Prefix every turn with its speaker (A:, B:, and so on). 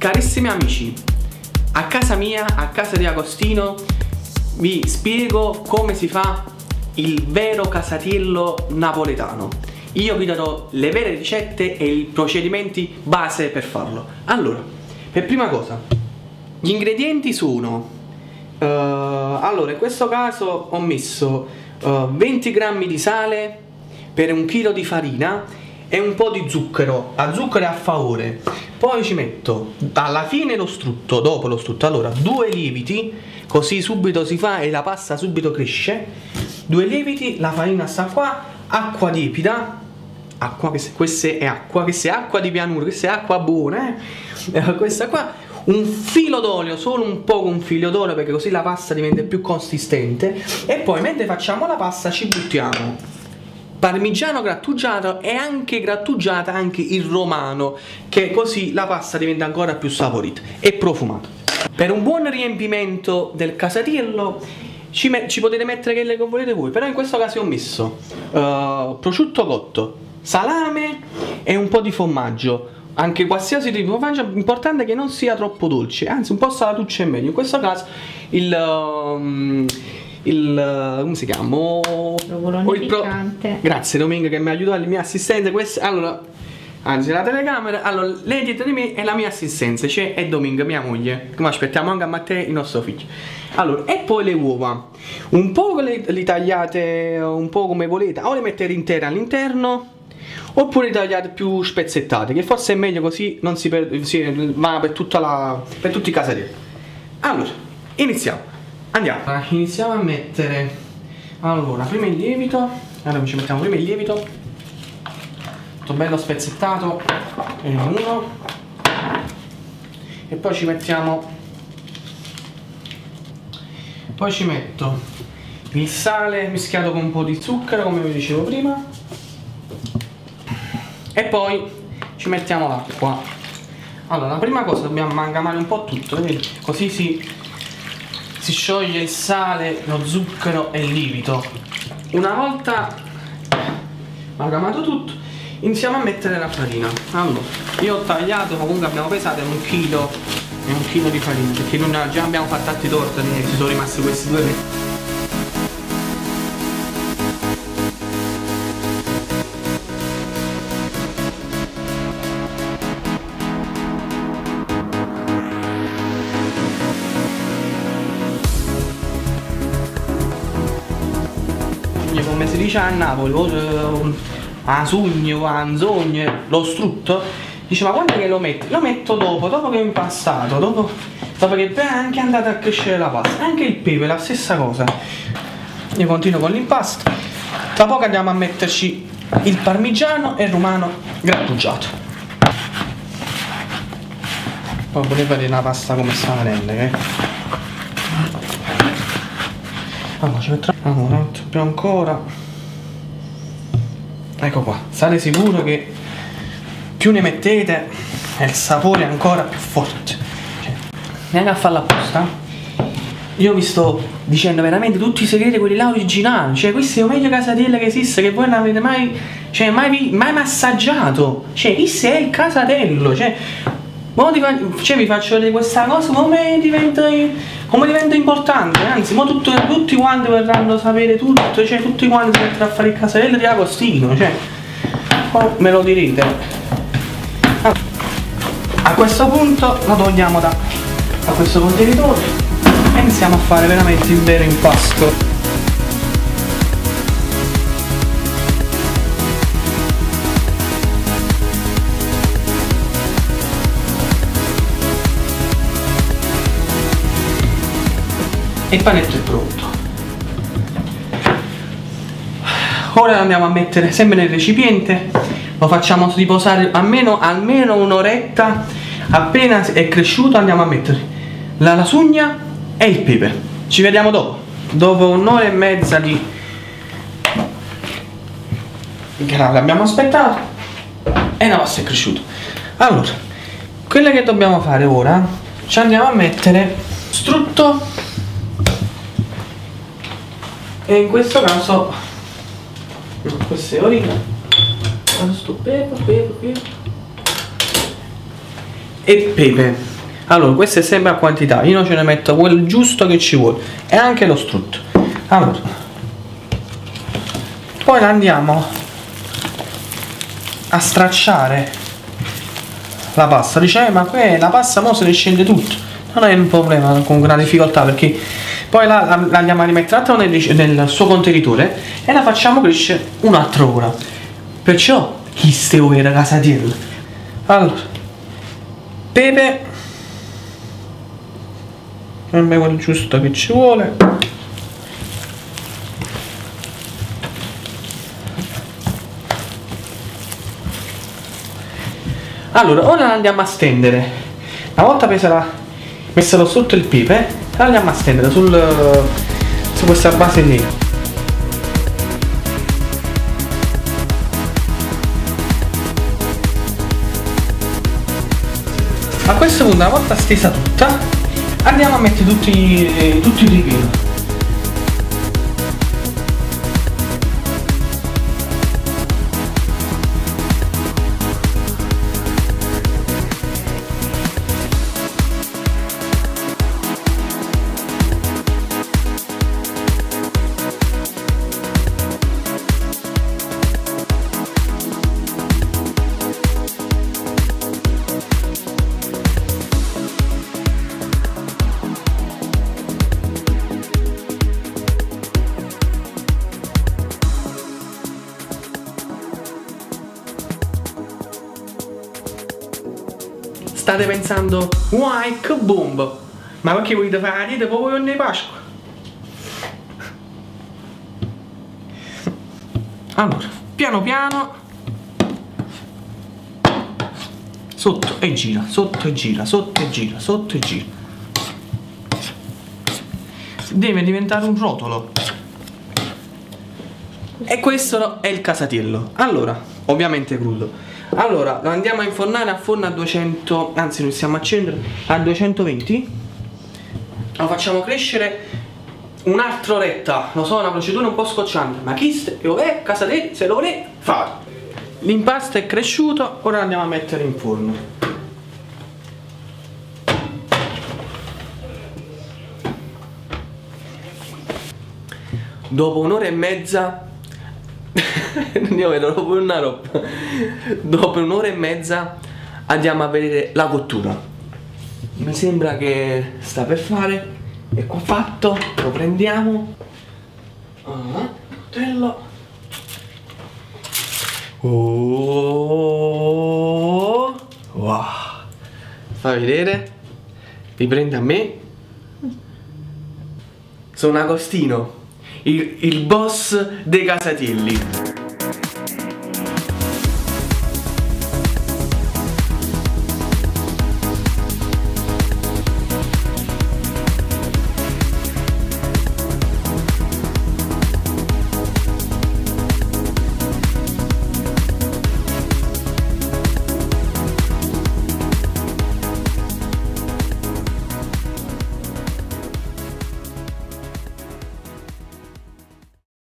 A: carissimi amici, a casa mia, a casa di Agostino, vi spiego come si fa il vero casatiello napoletano. Io vi darò le vere ricette e i procedimenti base per farlo. Allora, per prima cosa, gli ingredienti sono... Uh, allora, in questo caso ho messo uh, 20 grammi di sale per un chilo di farina e un po' di zucchero, a zucchero a favore. Poi ci metto alla fine lo strutto, dopo lo strutto, allora due lieviti, così subito si fa e la pasta subito cresce. Due lieviti, la farina sta qua, acqua liepida, acqua, questa è acqua, questa è acqua di pianura, questa è acqua buona, eh? questa qua, un filo d'olio, solo un po' un filo d'olio perché così la pasta diventa più consistente e poi mentre facciamo la pasta ci buttiamo parmigiano grattugiato e anche grattugiata anche il romano che così la pasta diventa ancora più saporita e profumata. Per un buon riempimento del casatiello ci, ci potete mettere quelle che volete voi però in questo caso ho messo uh, prosciutto cotto salame e un po' di formaggio. Anche qualsiasi tipo di formaggio l'importante è che non sia troppo dolce anzi un po' salatuccio è meglio. In questo caso il um, il come si chiama? Oh,
B: il pro...
A: Grazie Domingo che mi ha aiutato, il mio assistente. Questo, allora, anzi la telecamera. Allora, lei dietro di me è la mia assistenza, cioè è Domingo, mia moglie. Come aspettiamo anche a Matteo, il nostro figlio. Allora, e poi le uova. Un po' le, le tagliate un po' come volete, o le mettete intere all'interno oppure tagliate più spezzettate che forse è meglio così non si, per, si va per, tutta la, per tutti i casatieri allora iniziamo Andiamo. Iniziamo a mettere allora prima il lievito. Allora ci mettiamo prima il lievito. Tutto bello spezzettato. E uno. E poi ci mettiamo. Poi ci metto il sale mischiato con un po' di zucchero, come vi dicevo prima. E poi ci mettiamo l'acqua. Allora, la prima cosa dobbiamo amalgamare un po' tutto, vedete? Così si si scioglie il sale, lo zucchero e il lievito. Una volta amalgamato tutto, iniziamo a mettere la farina. Allora, io ho tagliato, comunque abbiamo pesato un chilo un chilo di farina, perché noi già abbiamo fatto altri torti ci sono rimasti questi due pezzi. Come si dice a Napoli, o a sugno, a sogno, lo strutto, dice ma quando che lo metti? Lo metto dopo, dopo che ho impastato, dopo, dopo che è anche andata a crescere la pasta. Anche il pepe, la stessa cosa. Io continuo con l'impasto. Tra poco andiamo a metterci il parmigiano e il romano grattugiato. Poi volete fare una pasta come stanarelle, eh? Allora ci mettiamo allora abbiamo ancora. Ecco qua state sicuro che più ne mettete e il sapore è ancora più forte. Cioè, neanche a farla apposta io vi sto dicendo veramente tutti i segreti quelli là originali. Cioè questo è il meglio casatelle che esiste che voi non avete mai cioè mai, mai massaggiato. Cioè questo è il casatello cioè, cioè vi faccio vedere questa cosa come diventa come diventa importante, anzi, mo tutto, tutti quanti vorranno sapere tutto, cioè tutti quanti si mettono a fare il casello di Agostino, cioè, poi me lo direte. Ah. A questo punto lo togliamo da, da questo contenitore e iniziamo a fare veramente il vero impasto. E il panetto è pronto. Ora lo andiamo a mettere sempre nel recipiente. Lo facciamo riposare almeno, almeno un'oretta. Appena è cresciuto andiamo a mettere la lasugna e il pepe. Ci vediamo dopo. Dopo un'ora e mezza di grave abbiamo aspettato e la pasta è cresciuto allora quello che dobbiamo fare ora ci andiamo a mettere strutto e in questo caso no, questa è orina questo pepe, pepe, pepe. E pepe. Allora questo è sempre a quantità. Io ce ne metto quel giusto che ci vuole. E anche lo strutto. Allora. Poi andiamo a stracciare la pasta. Dice eh, ma qui la pasta mo se ne scende tutto. Non è un problema comunque una difficoltà perché poi la, la, la andiamo a rimettere nel, nel suo contenitore e la facciamo crescere un'altra ora. Perciò chi ste ore casatiello allora pepe. Non è quello giusto che ci vuole. Allora ora andiamo a stendere. Una volta la, messalo sotto il pepe andiamo a stendere sul, su questa base lì. A questo punto una volta stesa tutta andiamo a mettere tutti, eh, tutti i ripieno State pensando, why che bomba? Ma perché volete fare la dieta proprio di Pasqua? Allora, piano piano Sotto e gira, sotto e gira, sotto e gira, sotto e gira Deve diventare un rotolo E questo è il casatiello Allora, ovviamente crudo allora lo andiamo a infornare a forno a 200 anzi noi stiamo a accendere a 220 lo facciamo crescere un'altra oretta. Lo so è una procedura un po' scocciante ma chi ste io è casa te se lo vuole fare l'impasto è cresciuto ora lo andiamo a mettere in forno. Dopo un'ora e mezza io vedo proprio una roba dopo un'ora e mezza andiamo a vedere la cottura. Mi sembra che sta per fare è qua fatto lo prendiamo. Ah, coltello oh, wow. Fa vedere riprende a me. Sono Agostino il, il boss dei casatelli